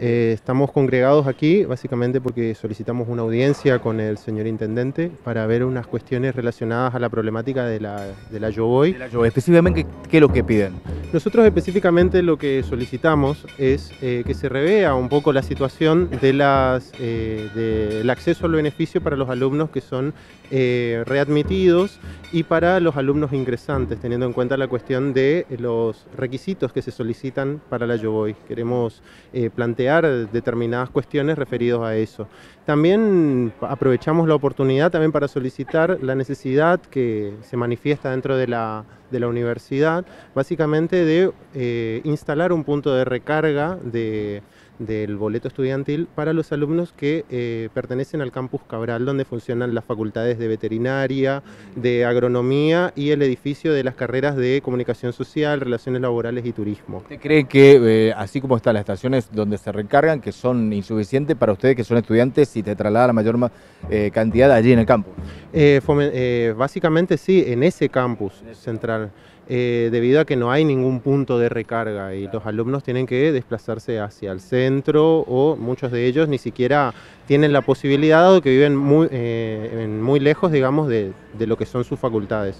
Eh, estamos congregados aquí básicamente porque solicitamos una audiencia con el señor intendente para ver unas cuestiones relacionadas a la problemática de la, de la Yoboy. Específicamente, ¿qué es lo que piden? Nosotros específicamente lo que solicitamos es eh, que se revea un poco la situación de las, eh, del acceso al beneficio para los alumnos que son readmitidos y para los alumnos ingresantes, teniendo en cuenta la cuestión de los requisitos que se solicitan para la Yoboy. Queremos plantear determinadas cuestiones referidas a eso. También aprovechamos la oportunidad también para solicitar la necesidad que se manifiesta dentro de la, de la universidad, básicamente de eh, instalar un punto de recarga de del boleto estudiantil para los alumnos que eh, pertenecen al campus Cabral, donde funcionan las facultades de veterinaria, de agronomía y el edificio de las carreras de comunicación social, relaciones laborales y turismo. ¿Usted cree que, eh, así como están las estaciones donde se recargan, que son insuficientes para ustedes que son estudiantes y te traslada la mayor cantidad allí en el campus? Básicamente sí, en ese campus central. Eh, debido a que no hay ningún punto de recarga y los alumnos tienen que desplazarse hacia el centro o muchos de ellos ni siquiera tienen la posibilidad o que viven muy, eh, muy lejos, digamos, de lo que son sus facultades.